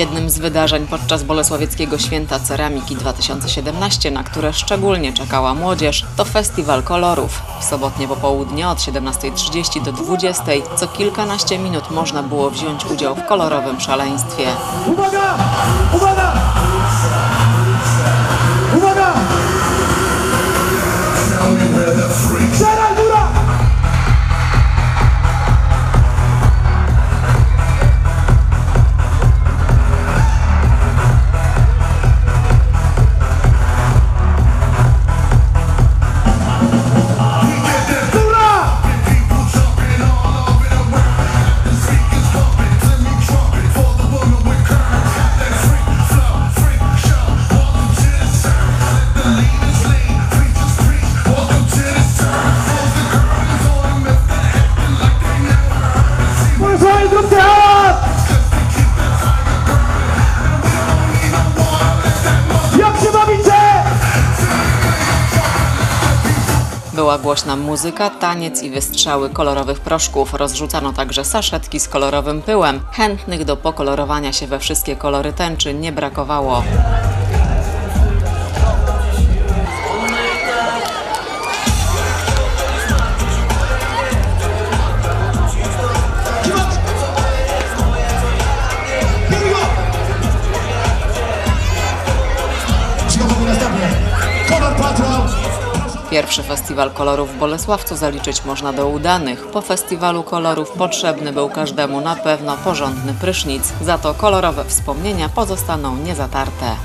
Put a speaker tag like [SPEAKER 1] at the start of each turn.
[SPEAKER 1] Jednym z wydarzeń podczas Bolesławieckiego Święta Ceramiki 2017, na które szczególnie czekała młodzież, to Festiwal Kolorów. W sobotnie popołudnie od 17.30 do 20.00 co kilkanaście minut można było wziąć udział w kolorowym szaleństwie.
[SPEAKER 2] Uwaga!
[SPEAKER 1] Była głośna muzyka, taniec i wystrzały kolorowych proszków. Rozrzucano także saszetki z kolorowym pyłem. Chętnych do pokolorowania się we wszystkie kolory tęczy nie brakowało.
[SPEAKER 3] Kolor Patrol.
[SPEAKER 1] Pierwszy festiwal kolorów w Bolesławcu zaliczyć można do udanych. Po festiwalu kolorów potrzebny był każdemu na pewno porządny prysznic. Za to kolorowe wspomnienia pozostaną niezatarte.